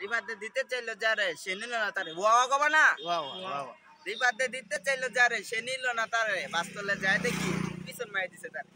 রিবাদে দিতে চাইলো যারে সে নিল না তারে। ওয়া কব না? রিবাদে দিতে চাইলো যারে সে নিল না তারে। বাস্তলে যায় দেখি পিছন মাই দিছে তারে।